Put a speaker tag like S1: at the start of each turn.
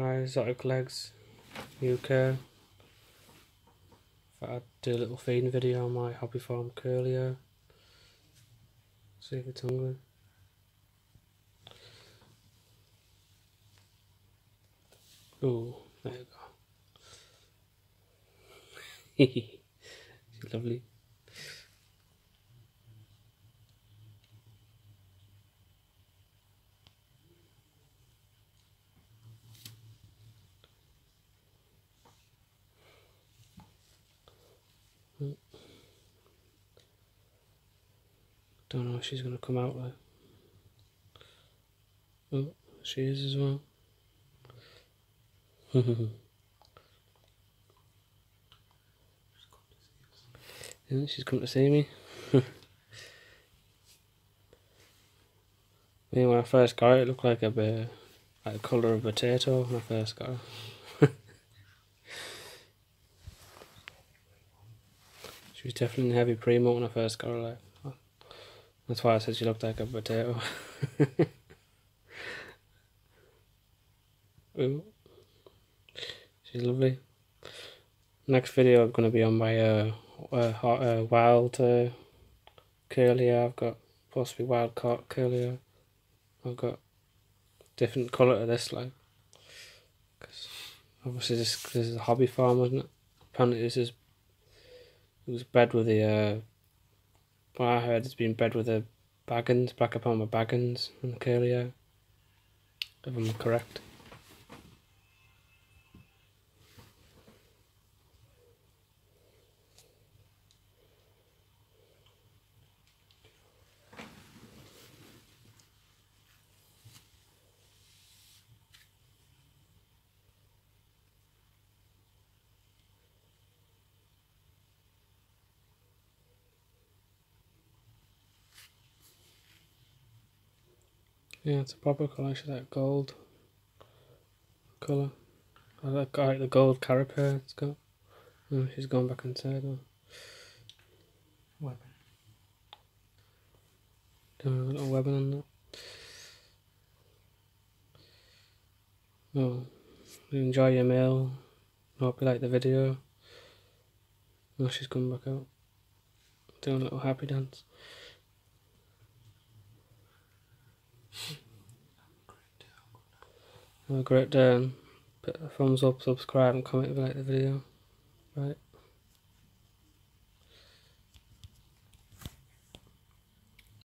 S1: Hi, Exotic Legs UK. I'd do a little feeding video on my hobby form curlier. See if it's hungry. Oh, there you go. She's lovely. Hmm. Don't know if she's going to come out there. Oh, she is as well. yeah, she's come to see me. Me when I first got it, it looked like a bit, like the colour of a potato when I first got it. She was definitely heavy premolt when I first got her. Like. That's why I said she looked like a potato. Ooh. She's lovely. Next video I'm going to be on my uh, uh, uh wild uh, curly hair. I've got possibly wild caught curly hair. I've got different colour to this like. Cause obviously this, this is a hobby form, isn't it? Apparently this is it was bred with the uh, well, I heard it's been bred with a vagans, Black Palmer Baggins and the Curly hair, if I'm correct. Yeah, it's a proper colour, actually, that gold colour. I like, I like the gold carapace it's got. Oh, she's gone back inside. Oh.
S2: Webbing.
S1: Doing a little webbing on that. Oh, enjoy your meal. Hope you like the video. Oh, she's come back out. Doing a little happy dance. A great day. Put a thumbs up, subscribe and comment if you like the video. Right.